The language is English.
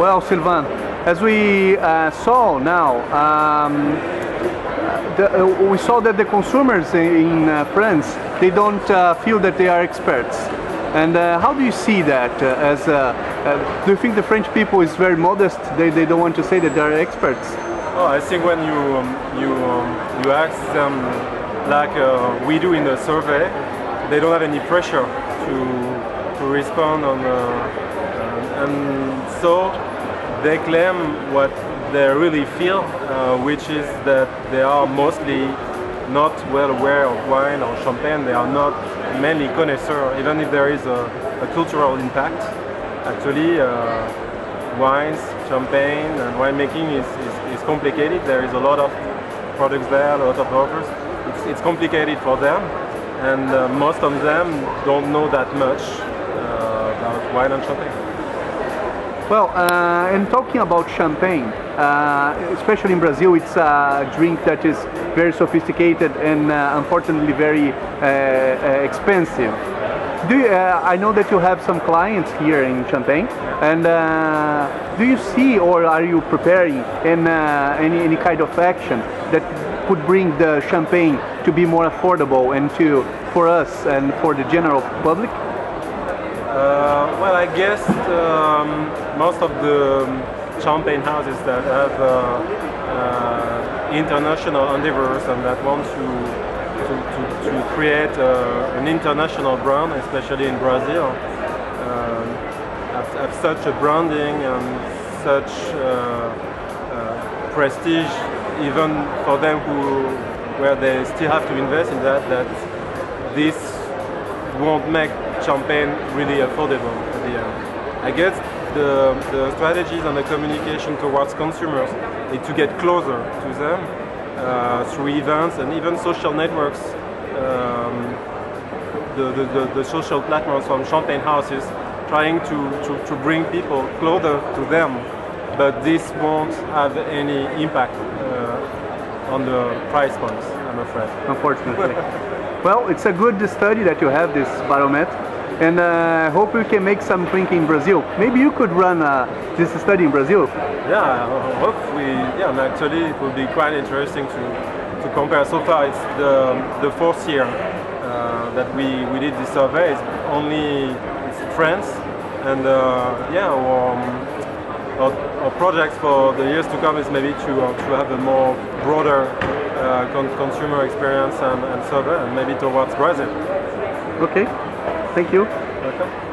Well, Sylvain, as we uh, saw now, um, the, uh, we saw that the consumers in uh, France they don't uh, feel that they are experts. And uh, how do you see that? Uh, as do you think the French people is very modest? They, they don't want to say that they are experts. Oh, I think when you um, you um, you ask them like we do in the survey, they don't have any pressure to to respond on, and so they claim what they really feel, uh, which is that they are mostly not well aware of wine or champagne. They are not mainly connoisseurs, even if there is a, a cultural impact. Actually, uh, wines, champagne, and winemaking is, is, is, complicated. There is a lot of products there, a lot of offers. It's, it's complicated for them, and uh, most of them don't know that much uh, about wine and champagne. Well, uh, and talking about champagne, uh, especially in Brazil, it's a drink that is very sophisticated and uh, unfortunately very uh, uh, expensive. Do you, uh, I know that you have some clients here in Champagne, and do you see or are you preparing in, any, any kind of action that could bring the champagne to be more affordable and to for us and for the general public? Uh, well, I guess um, most of the champagne houses that have uh, uh, international endeavors and that want to to, to, to create uh, an international brand, especially in Brazil, um, have, have, such a branding and such uh, uh, prestige, even for them who where they still have to invest in that, that this won't make champagne really affordable at the end. I guess the, the strategies and the communication towards consumers is to get closer to them uh, through events and even social networks, um, the, the, the, the, social platforms from champagne houses, trying to, to, to bring people closer to them, but this won't have any impact uh, on the price points, I'm afraid. Unfortunately. well, it's a good study that you have this barometer and I uh, hope we can make something in Brazil. Maybe you could run uh, this study in Brazil. Yeah, hopefully, yeah, actually it will be quite interesting to, to compare. So far it's the, the fourth year uh, that we, we did this survey. It's only it's France and uh, yeah, our, our, our, projects for the years to come is maybe to, uh, to have a more broader uh, con consumer experience and, and survey and maybe towards Brazil. Okay. Thank you. Welcome.